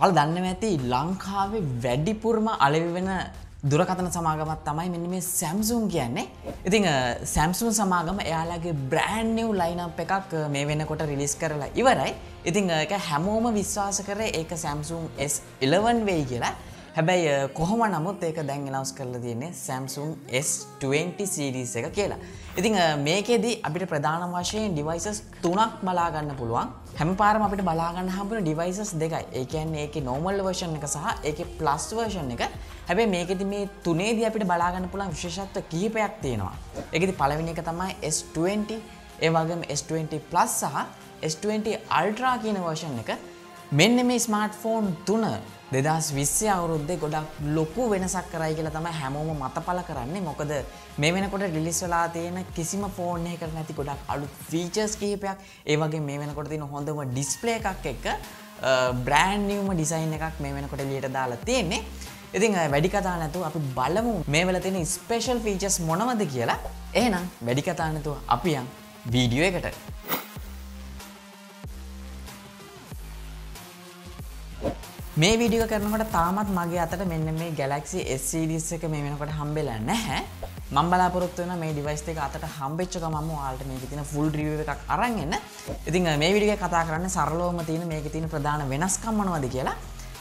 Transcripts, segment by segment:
අල දන්න ඇති ලංකාවේ වැඩිපුරම අලවි වෙන දුරකතන සමාගමත් තමයි මෙන්න මේ සැම්සුන් කියන්නේ. ඉතිං සැම්සුන් සමාගම එයාලාගේ බ්‍රෑන්්නිව් ලයිනප් එකක් මේ වෙනකොට රිලිස් කරලා ඉවරයි. ඉතිං එක හැමෝම විශ්වාස කර ඒක සැම්සුන් S11 වෙයි කියලා. හැබැයි කොහොම නමුත් ඒක දැන් එනවස් කරලා තියන්නේ සැම්සුන් S20 සිරිස් එක කියලා. ඉතිං මේකෙදී අපිට ප්‍රධාන වශයෙන් ඩිවයිසස් තුනක් බලාගන්න පුළුවන් හැම පාරම අපිට බලාගන්න හම්බුන ඩිවයිසස් දෙකයි ඒකන්නේ ඒක නොමල් වර්ෂන් එක සහ ඒක ප්ලස් වර්ෂන් එක හැබැයි මේකෙති මේ තුනේදී අපිට බලාගන්න පුළන් විශේෂත්ව කිහිපයක් තියෙනවා. එකති පළවෙනි එක තමයි S20 ඒවාගේම S20 ප්ලස් සහ S20 අල්ට්‍රා කියන වර්ෂන් එක මෙන්න මේ ස්මාර්ට් ෆෝන් තුන දෙදස් විස්්‍ය අවුරුද්දේ ගොඩක් ලොකු වෙනසක් කරයි කියලා තම හැමෝම මතපල කරන්නේ. මොකද මේ වෙනකොට ඩිලිස් වෙලා තියෙන කිසිම ෆෝර්න් එක නැති ගොඩක් අලු ෆීචර්ස් කිහිපයක්. ඒවගේ මේ වෙනකොට තින හොඳම ඩිස්පලේ එකක් එක්ක බ්‍රෑන්් නිවම ඩිසයින් එකක් මේ වෙනකොට ලියට දාලා තියෙන්නේ. ඉතින් වැඩි කතා නැතු අපි බලමු මේ වෙල තියෙන ස්පේෂල් ෆීචස් මොනවද කියලා. ඒනම් වැඩි කතා නැතුව අපියන් වීඩියෝ එකට. මේ විඩියෝ කරනකොට තාමත් මගේ අතට මෙන්න මේ ගැලක්සි ස්සිඩිස් එක මේ වෙනකොට හම්බෙලා නැහැ. මම් බලාපොරත්තුවන මේ ඩිවයිස් එක අතට හම්බෙච්චක මම වාල්ට මේක තින ෆුල් රිය එකක් අරන්ගන්න ඉතින් මේ විඩිය කතා කරන්න සරලෝම තියෙන මේක තින ප්‍රධාන වෙනස්කම්මනවද කියලා.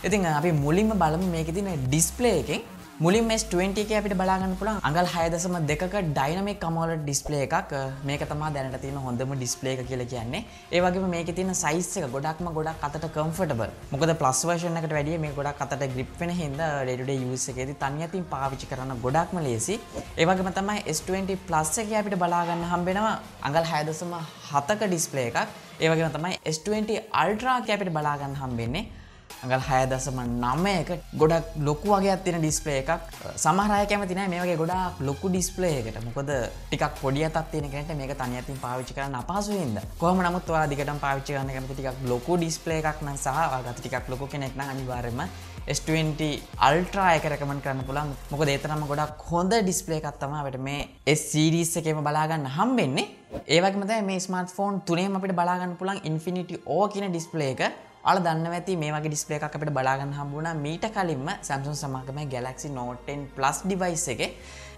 ඉතින් අපි මුලින්ම බලමු මේක තින ඩිස්පලේ එකෙන් මුලින් මෙස් 20 එක අපිට බලාගන්න පුළන් අඟල් හයදසම දෙක ඩයිනමික් කමෝල ඩිස්පලේ එකක්. මේක තමා දැනට තියෙන හොඳම ඩිස්පලේ එක කියල කියන්නේ. ඒවගේ මේක තින සයිස් එක ගොඩක්ම ගොඩක් අතට කම්ෆටබල් මොකද ප්ලස් වර්ෂන් එකට වැඩිය මේ ගොඩක් අතට ග්‍රිප් වෙන හිද ඩෙඩ යුස එකේද තනියතින් පාවිච්චි කරන්න ගොඩක්ම ලේසි. ඒවගේම තමයි S20 ප්ලස් එක අපිට බලාගන්න හම්බෙනවා අඟල් හයදසම හතක ඩිස්පලේ එකක්. ඒවගේම තමයි S20 අල්ට්‍රා කැපිට බලාගන්න හම්බෙන්නේ. අඟල් හය දසම නම්මයක ගොඩක් ලොකු වගේ අත්තින ඩිස්පලේ එකක්. සමහරය කැමතින මේ වගේ ගොඩක් ලොකු ඩිස්පලේකට මොකද ටිකක් පොඩිය තත්තිනකට මේක තනි ඇතින් පාවිච්චි කරන්න අපහසුවෙන්ද කොහම නමුත් වා දිකට පාවිච්චි කරන්න කැමති ටිකක් ලොකු ඩිස්පලේ එකක් නම් සහ ගත ටිකක් ලොකු කෙනෙක්න අනිවාරම S20 අල්ට්‍රා එක රැකමන් කරන්න පුළන් මොක දේතරම ගොඩක් හොඳ ඩිස්පලේ එකත්තම වට මේ ස්සිරිස් එකම බලාගන්න හම්බෙන්නේ. ඒවගේමත මේ ස්මර්ට ෆෝන් තුනේ අපිට බලාගන්න පුළන් ඉන්ෆිනිටි ඕ කියන ඩිස්පලේ එක. අල දන්න ඇති මේ වගේ ඩිස්පලේ එකක් අපිට බලාගන්න හම්බුණ මීට කලින්ම සැම්සුන් සමාගම ගැලක්සි නෝටන් ප්ලස් ඩිවයිස් එක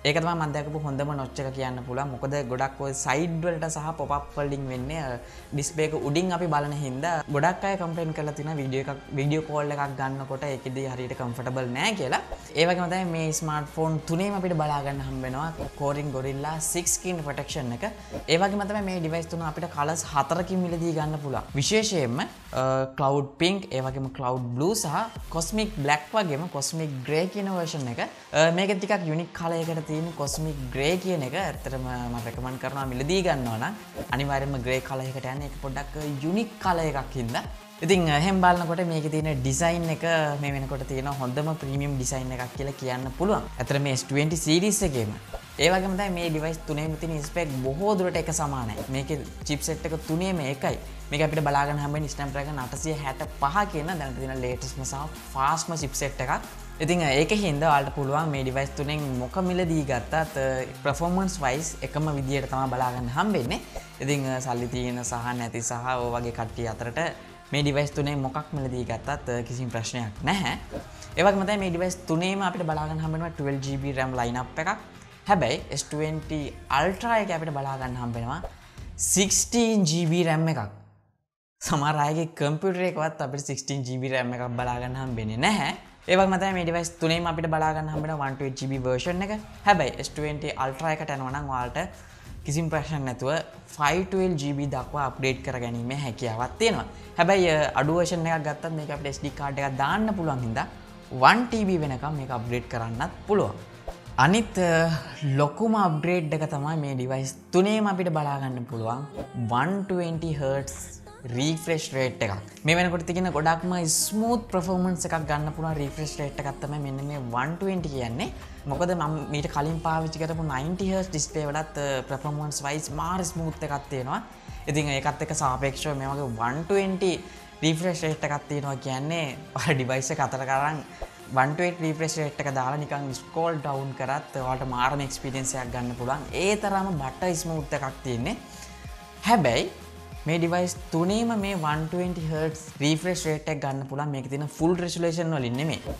ඒකතම මන්දකපු හොඳම නොච්චක කියන්න පුලා මොකද ගොඩක් ඔය සයිඩ්වලට සහ පොප්පල්ලිින් වෙන්න ඩිස්පේක උඩින් අපි බලන හිද ගොඩක් අය කම්පෙන් කල තින විඩිය එකක් විඩියෝ කෝල්ල එකක් ගන්නකොට එකද හරිට කම්ෆටබල් නෑ කියලා. ඒවගේමතයි මේ ස්මර්ට ෆෝන් තුනේම අපිට බලාගන්න හම්බෙනවා කෝරින් ගොරිල්ලා 6කින් පටක්ෂන් එක. ඒවගේමතම මේ ඩිවයිස් තුන අපිට කලස් හතරකින් මිලදී ගන්න පුලා විශේෂයෙන්ම කලව් පින්ක් ඒවගේම කලව් බ්ලූ සහ කොස්මික් බ්ලක් වගේම කොස්මික් ග්‍රේ කියන වර්ෂන් එක. මේක ටිකක් යුනික් කලයකට තියෙන කොස්මික් ග්‍රේ කියන එක. ඇතරම මරකමන් කරනවා මිලදී ගන්නවන අනිවාරම ග්‍රේ කලයකට යන එක පොඩ්ඩක් යුනික් කල එකක් හිද ඉතින් හෙම් බලන්නකොට මේක තියෙන ඩිසයින් එක මේ වෙනකොට තියෙන හොඳම ප්‍රීමියම් ඩිසයින් එකක් කියලා කියන්න පුළුවන්. ඇතර මේ S20 සිරිස් එකේම. ඒවගේමතයි මේ ඩිවයිස් තුනේම තින ස්පෙක් බොහෝ දුරට එක සමානයි. මේක චිප්සෙට් එක තුනේම එකයි. මේක අපිට බලාගන්න හැම ස්ටම්පරක නටසිය හැට පහ කියන දැනතින ලේටස්ම සහ ෆාස්ම චිප්සෙට් එකක්. ඉතින් ඒක හින්ද අල්ට පුළුවන් මේ ඩිවයිස් තුනෙන් මොක මිලදී ගත්තත් ප්‍රෆෝර්මන්ස් වයිස් එකම විදියට තම බලාගන්න හම්බෙන්නේ. ඉතිං සල්ලි තියෙන සහ නැති සහ ඕ වගේ කට්ටිය අතරට මේ ඩිවයිස් තුනේ මොකක් මිලදී ගත්තත් කිසිම ප්‍රශ්නයක් නැහැ. ඒවක් මත මේ ඩිවයිස් තුනේම අපිට බලාගන්න හම්බෙන 12GB රම් ලයිනප් එකක්. හැබැයි S20 අල්ට්‍රා එක අපිට බලාගන්න හම්බෙනවා 16GB රැම් එකක්. සමරයගේ කම්පියුටරේකවත් අපට 16GB රැම් එකක් බලාගන්න හම්බෙන්නේ නැහැ. ඒවක් මත මේ ඩිවයිස් තුනේම අපිට බලාගන්න හම්බෙන 1GB වර්ෂන් එක. හැබැයි S20 අල්ට්‍රා එකට යනවනම් වාල්ට කිසිම් ප්‍රශ්න නැතුව 512GB දක්වා අප්ඩේට් කර ගැනීම හැකියාවත් තියෙනවා. හැබැයි අඩුවර්ෂණ එකක් ගත්තත් මේක අපට SD කාඩ් එකක් දාන්න පුළුවන් හිද 1TB වෙනකම් මේ අප්ඩේට් කරන්නත් පුළුවන්. අනිත් ලොකුම අප්ග්‍රේඩ් එක තමයි මේ ඩිවයිස් තුනේම අපිට බලාගන්න පුළුවන් 120 හර්ස් රීෆ්‍රෙස්් රේට් එකක්. මේ වෙනකොට තිගෙන ගොඩක්ම ස්මූත් ප්‍රෆෝමන්ස් එකක් ගන්න පුළ රිෆ්‍රෙස්් රේට් එකත්තම මෙන්න මේ 120 කියන්නේ. මොකද ම මීට කලින් පාවිචි කරපු 90හස් ඩිස්පේ වඩත් ප්‍රෆෝමන්ස් වයිස් මාර් ස්මූත් එකක් තියෙනවා. ඉතින් ඒකත් එක සාපේක්ෂව මේ වගේ 120 රීෆ්‍රෙස්් රේට් එකක් තියෙනවා කියන්නේ ඩිවයිස කතර කරන්න වන්ටුවට රීප්‍රෙස් ට් එක දාලා නිකං ස්කෝල් ඩවන්් කරත් වාට මාරම එක්ස්පිරියන්සයක් ගන්න පුළුවන්. ඒ තරම බට්ට ස්මූත්ත එකක් තියෙන්නේ. හැබැයි මේ ඩිවයිස් තුනේම මේ 120 Hz රීෆ්‍රෙෂ් රේට් එකක් ගන්න පුළුවන්. මේක තියෙන ෆුල් රෙසලූෂන් වලින් නෙමෙයි.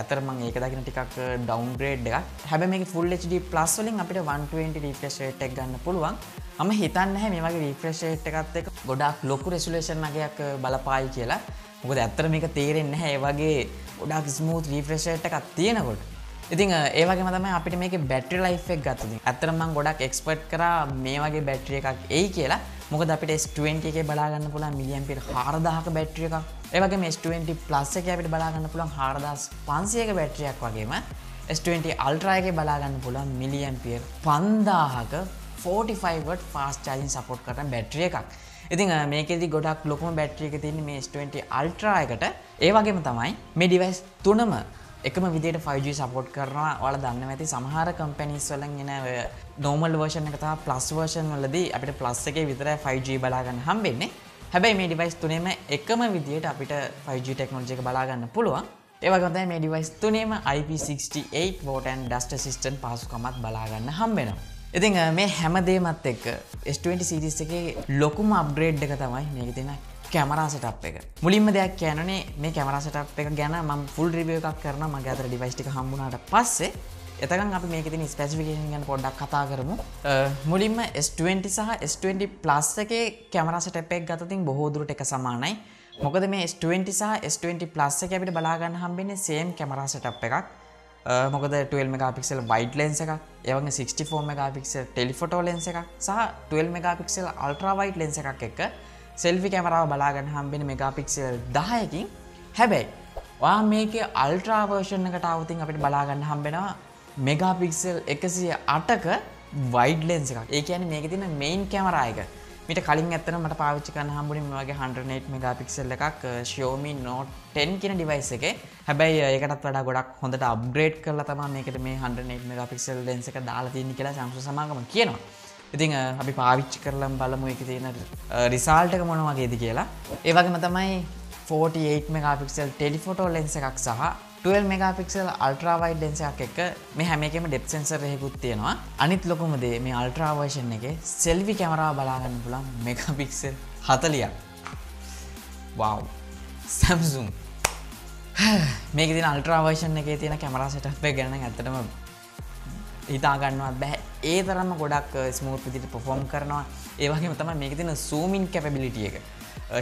ඇතර මං ඒක දකින ටිකක් ඩවන්ග්‍රේඩ් එකක්. හැබ මේ ෆුල් HD ප්ලස් වලින් අපිට 120 රීෆ්‍රෙෂ් රේට් එකක් ගන්න පුළුවන්. මම හිතන්න හැ මේ වගේ රීෆ්‍රෙෂ් රේට් එකත් එක්ක ගොඩක් ලොකු රෙසලූෂන් නගයක් බලපායි කියලා. මොකද ඇත්තර මේක තේරෙන්නේ නැහැ. ඒ වගේ ගොඩක් ස්මූත් රීෆ්‍රෙෂ් රේට් එකක් තියෙනකොට. ඉතින් ඒවගේ මතම අපිට මේක බැටරි ලයිෆෙක් ගත්තති ඇතරමං ගොඩක් එක්ස්පර්ට් කර මේ වගේ බැට්‍රිය එකක් ඒ කියලා. මොක අපිට S20 එක බලාගන්න පුළන් මිලියම්පිට හාරදාහක බැට්‍රිය එකක්. ඒවගේ S20 ප්ලස් එක අපිට බලාගන්න පුළන් හාරදස් පන්සියක බැට්‍රියක් වගේම. S20 අල්ට්‍රයක බලාගන්න පුළන් මිලියම්පිය පන්දාහක 45වට ෆාස් චාජින් සපෝට් කරන බැට්‍රිය එකක්. ඉතින් මේකෙදි ගොඩක් ලොකුම බැට්‍රියක තින්නේ මේ S20 අල්ට්‍රායකට ඒවගේම තමයි මේ ඩිවයිස් තුනම එකම විදිට 5G සපෝට් කරනවා. වල දන්න ඇති සමහර කම්පැනිස් වලින් එන නෝමල් වර්ෂන් එක තහ ප්ලස් වර්ෂන් වලදී අපිට ප්ලස් එක විතර 5G බලාගන්න හම්බෙන්නේ. හැබැයි මේ ඩිවයිස් තුනේම එකම විදියට අපිට 5G ටෙක්නෝජි එක බලාගන්න පුළුවන්. ඒවගතයි මේ ඩිවයිස් තුනේම IP68 වෝටන් ඩස්ට සිස්ටන් පහසුකමත් බලාගන්න හම්බෙනවා. ඉතින් මේ හැමදේමත් එක්ක S20 සිරිස් එකේ ලොකුම අප්ග්‍රේඩ් එක තමයි මේක තින කැමරා සටප් එක. මුලින්ම දෙයක් කියනනේ මේ කැමරා සටප් එක ගැන ම ෆුල් රිවිය එකක් කරන මගේ අතර ඩිවයිස්ටික හම්බුණට පස්සේ එතකන් අපි මේක තින ස්පෙසිෆිකේෂන් ගැන පොඩ්ඩක් කතා කරමු. මුලින්ම S20 සහ S20 ප්ලස් එකේ කැමරා සටප් එක ගතතින් බොහෝදුරට එක සමානයි. මොකද මේ S20 සහ S20 ප්ලස් එක අපිට බලාගන්න හම්බෙන්නේ සේම් කැමරා සටප් එකක්. මොකද 12 මෙගපික්සල් වයිට ලෙන්ස එකක් ඒවගේ 64 මෙගපික්සල් ටෙලිෆොටෝ ලෙන්ස එකක් සහ 12 මෙගපික්සල් අල්ට්‍රවයිට් ලෙන්ස එකක් එක්ක සෙල්ෆි කැමරාව බලාගන්න හම්බෙන මෙගාපික්සල් දහයකින් හැබැයි වා මේක අල්ට්‍රාවර්ෂණ එකට අවතින් අපිට බලාගන්න හම්බෙනවා මෙගාපික්සල් එකසිය අටක වයිඩ් ලෙන්ස එකක්. ඒ කියන මේක තින මෙයින් කැමරායක මිට කලින් ඇත්තන මට පාවිච්චි කන්න හම්බුලින් වගේ 108 මෙගාපික්සල් එකක් ශෝමි නෝට් 10 කියන ඩිවයිස් එක. හැබැයි ඒකටත් වඩා ගොඩක් හොඳට අප්ග්‍රේඩ් කරලා තමා මේකට මේ 108 මෙගාපික්සල් ලෙන්ස එක දාලා තියෙන කියලා සම්සු සමාගම කියනවා. ඉතිං අපි පාවිච්චි කරලම් බලමු එක තියෙන රිසාල්ටක මොනවගේද කියලා. ඒවගේම තමයි 48 මෙගපික්සල් ටෙලිෆොටෝ ලෙන්ස එකක් සහ 12 මෙගපික්සල් අල්ට්‍රාවයිඩ් ලෙන්ස එකක් එක මේ හැමකම ඩෙප් සෙන්සර් රෙකුත් තියෙනවා. අනිත් ලොකුමදේ මේ අල්ට්‍රාවර්ෂන් එක සෙල්වි කැමරාව බලාගන්න පුළන් මෙගපික්සල් හතලියක්. වව් සැම්සුම් මේක තින අල්ට්‍රාවර්ෂන් එක තියෙන කැමරා සටපේ ගැන ඇතටම හිතාගන්නවත් බැහැ ඒ තරම ගොඩක් ස්මූත් විදිට පොෆෝම් කරනවා. ඒවගේ තම මේක තින සූමින් කැපබිලිටිය එක.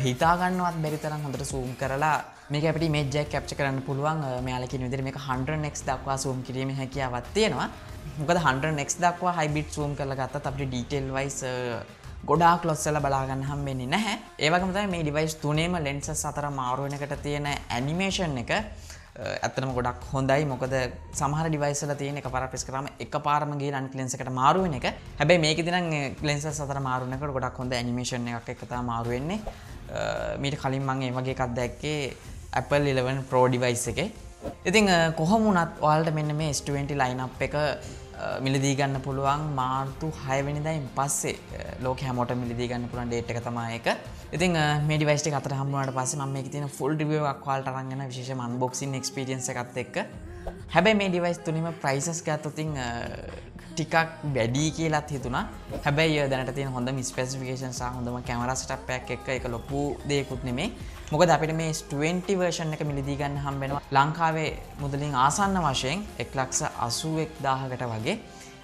හිතාගන්නවත් බැරිතරම් හොඳට සූම් කරලා මේක අපට මේජක් කැප්ච කරන්න පුළුවන්. මෙයාලකින් විදිර මේ හන්ඩනෙක් දක්වා සූම් කිරීම හැකියාවත් තියෙනවා. මොකද හන්ඩනෙක් දක්වා හයිබිට් සූම් කරල ගත්ත අපට ඩීටෙල් වයිස් ගොඩාක් ලොස්සල බලාගන්න හම්බෙන්නේ නැහැ. ඒවගමත මේ ඩිවයිස් තුනේම ලෙන්ස සතර මාරුවනකට තියෙන ඇනිමේෂන් එක. ඇත්තනම ගොඩක් හොඳයි. මොකද සමහර ඩිවයිසල තියෙන එක පර පෙස් කරම එක පාරමගේ අන් ලෙන්සකට මාරුවෙන එක. හැබැයි මේක දින ලෙන්ස සතර මාරුනකට ගොඩක් හොඳ ඇනිමේෂන් එකක් එකතා මාරුවෙන්නේ මීට කලින් මං ඒ වගේ එකක් දැක්කේ Apple 11 Pro ඩිවයිස් එක. ඉතිං කොහොමුණත් ඔයාලට මෙන්න මේ S20 ලයින් අප් එක මිලදී ගන්න පුළුවන්. මාර්තු හයවැනිදයින් පස්සේ ලෝක හැමෝට මිලදී ගන්න පුළන් ඩේට් එක තමා එක ඉතින් මේඩි වයිස්ට අතර හමුවට පස්ස ම මේ තින ෆුල් ියවක් වාල්ට රගෙන විශේෂ අන්බොක්සින් එක්ස්පිරියන්ස එකත් එක්ක. හැබැයි මේ ඩිවයිස් තුනීම ප්‍රයිසස් ගත්තතින් ටිකක් වැඩී කියලත් හිතුනා හැබැයි දැනට තින හොඳ මිස්පෙසිෆිකේෂන් සහ හොඳම කැමරස්ටප් පැක් එක එක ලොකු දෙයකුත් නෙමේ මොකද අපිට මේ 20 වර්ෂන් එක මිලදී ගන්න හම්බෙනවා ලංකාවේ මුදලින් ආසන්න වශයෙන් එක් ලක්ෂ අසුවෙක් දාහකට වගේ.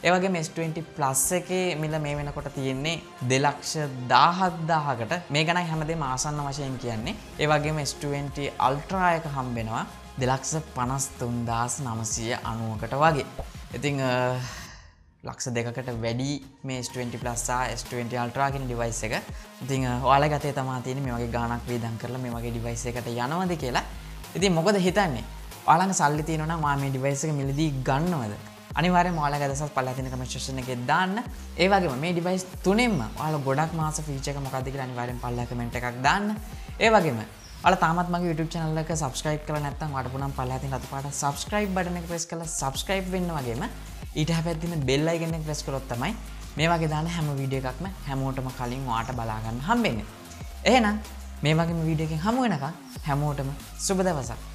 ඒවගේ මෙස්20 ප්ලස් එකේ මිල මේ වෙනකොට තියෙන්නේ දෙලක්ෂ දාහත්දාහකට මේ ගැන හැමදේ ආසන්න වශයෙන් කියන්නේ. ඒවගේ මෙස්20 අල්ට්‍රායක හම්බෙනවා දෙලක්ෂ පනස් තුන්දස් නමසය අනුවකට වගේ. ඉතිං ලක්ෂ දෙකට වැඩි මේ S20 ප්ලස්සා S20 අල්ට්‍රාගෙන ඩිවයිස් එක. ඉතිං ඔයාල ගතේ තමා තියෙන මේ වගේ ගානක් වේදන් කරලා මේ වගේ ඩිවයිස එකට යනවද කියලා. ඉතින් මොකද හිතන්නේ? ඔයාලඟ සල්ලි තියෙනවා මා මේ ඩිවයිස එක මිලදී ගන්නවද? අනිවාරය මාල ගදසත් පල්ලතින කමශෂන එක දාන්න. ඒවගේ මේ ඩිවයිස් තුනෙම වාල ගොඩක් මාස ෆීචක මොකදක අනිවාරෙන් පල්ල කමෙන්ට එකක් දාන්න. ඒවගේම ල තාමත් මගේ YouTube චනල්ලක සබස්ක්‍රයිබ් කල නැත්තම් වට පුනම් පල්ලති රතු පාට සබස්ක්‍රයිබ් බටන ප්‍රෙස් කල සබස්ක්‍රයිබ් වෙන්න වගේම ඊට හැපැත්තින බෙල් අයිගෙනෙක් ප්‍රෙස් කරොත් තමයි මේ වගේ දාන හැම වීඩිය එකක්ම හැමෝටම කලින් වාට බලාගන්න හම්බෙන්න. එහෙනම් මේ වගේ වීඩියකින් හමුවෙනක හැමෝටම සුබදවසක්